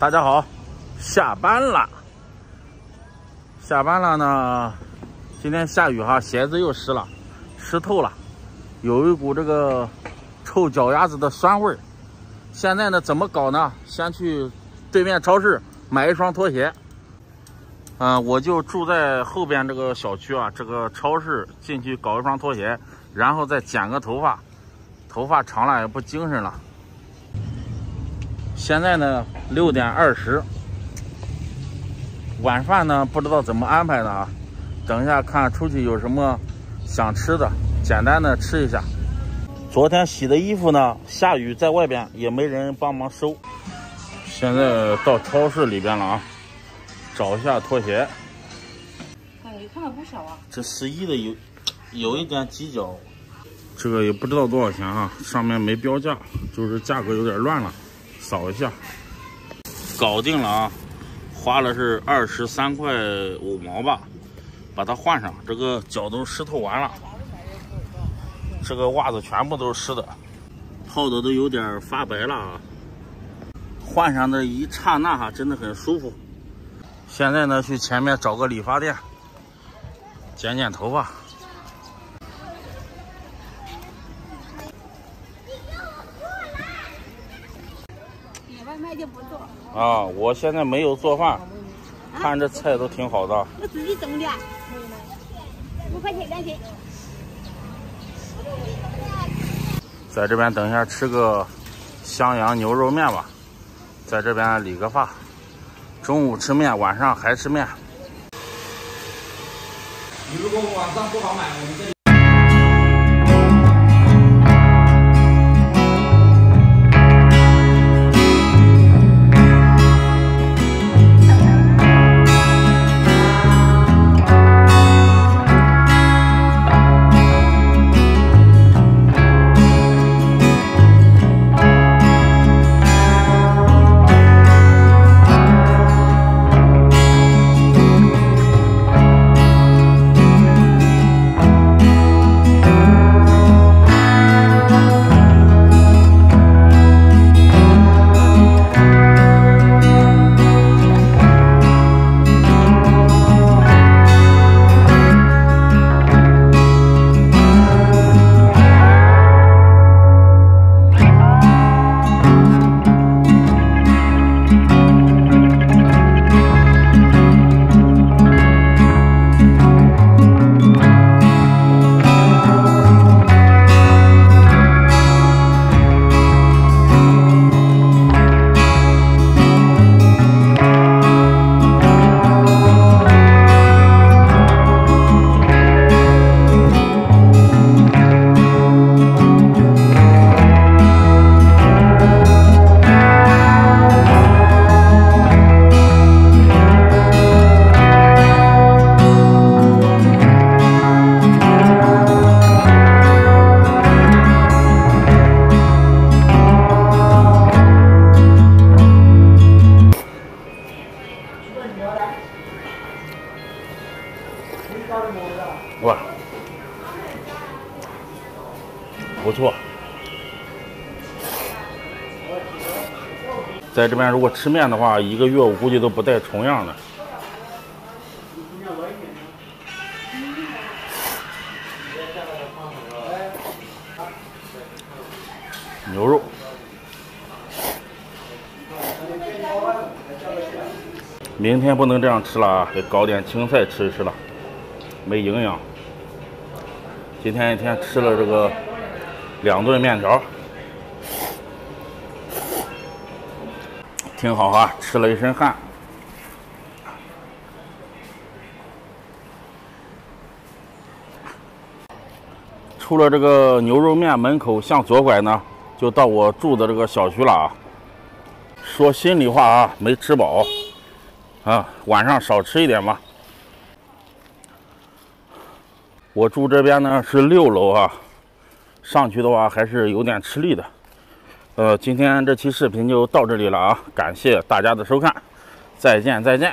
大家好，下班了，下班了呢。今天下雨哈，鞋子又湿了，湿透了，有一股这个臭脚丫子的酸味儿。现在呢，怎么搞呢？先去对面超市买一双拖鞋。嗯，我就住在后边这个小区啊，这个超市进去搞一双拖鞋，然后再剪个头发，头发长了也不精神了。现在呢，六点二十，晚饭呢不知道怎么安排的啊。等一下看出去有什么想吃的，简单的吃一下。昨天洗的衣服呢，下雨在外边也没人帮忙收。现在到超市里边了啊，找一下拖鞋。哎，看了不少啊。这十一的有有一点挤脚，这个也不知道多少钱啊，上面没标价，就是价格有点乱了。扫一下，搞定了啊！花了是二十三块五毛吧，把它换上。这个脚都湿透完了，这个袜子全部都是湿的，泡的都有点发白了啊！换上的一刹那哈，真的很舒服。现在呢，去前面找个理发店，剪剪头发。不做啊！我现在没有做饭，看这菜都挺好的。我自己种的，五块钱两斤。在这边等一下吃个襄阳牛肉面吧，在这边理个发。中午吃面，晚上还吃面。你如果晚上不好买，我们这里。哇，不错，在这边如果吃面的话，一个月我估计都不带重样的。牛肉，明天不能这样吃了啊，得搞点青菜吃一吃了。没营养。今天一天吃了这个两顿面条，挺好哈，吃了一身汗。出了这个牛肉面门口向左拐呢，就到我住的这个小区了啊。说心里话啊，没吃饱啊，晚上少吃一点吧。我住这边呢是六楼啊，上去的话还是有点吃力的。呃，今天这期视频就到这里了啊，感谢大家的收看，再见再见。